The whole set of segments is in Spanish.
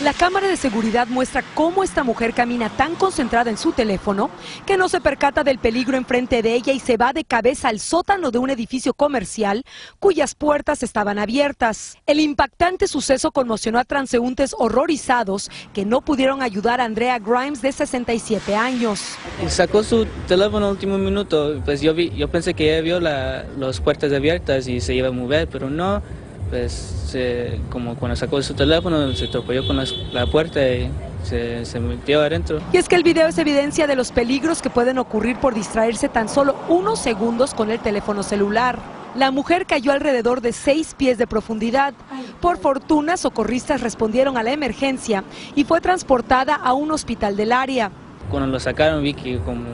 La cámara de seguridad muestra cómo esta mujer camina tan concentrada en su teléfono que no se percata del peligro enfrente de ella y se va de cabeza al sótano de un edificio comercial cuyas puertas estaban abiertas. El impactante suceso conmocionó a transeúntes horrorizados que no pudieron ayudar a Andrea Grimes de 67 años. Sacó su teléfono último minuto, pues yo, vi, yo pensé que ella vio las puertas abiertas y se iba a mover, pero no pues como cuando sacó su teléfono se tropelló con la, puerta y se, se, metió adentro. Y es que el video es evidencia de los peligros que pueden ocurrir por distraerse tan solo unos segundos con el teléfono celular. La mujer cayó alrededor de seis pies de profundidad. Por fortuna, socorristas respondieron a la emergencia y fue transportada a un hospital del área. Cuando lo sacaron vi que como,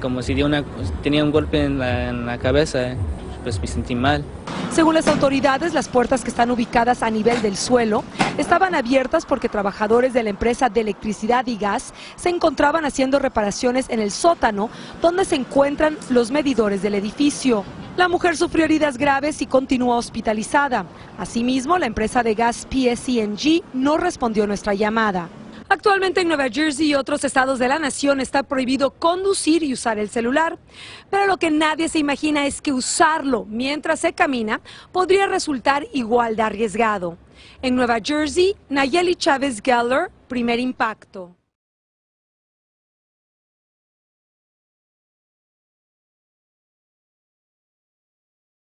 como si una, tenía un golpe en la, en la cabeza, eh, pues me sentí mal. Según las autoridades, las puertas que están ubicadas a nivel del suelo estaban abiertas porque trabajadores de la empresa de electricidad y gas se encontraban haciendo reparaciones en el sótano donde se encuentran los medidores del edificio. La mujer sufrió heridas graves y continúa hospitalizada. Asimismo, la empresa de gas PSENG no respondió nuestra llamada. Actualmente en Nueva Jersey y otros estados de la nación está prohibido conducir y usar el celular, pero lo que nadie se imagina es que usarlo mientras se camina podría resultar igual de arriesgado. En Nueva Jersey, Nayeli Chávez Geller, primer impacto.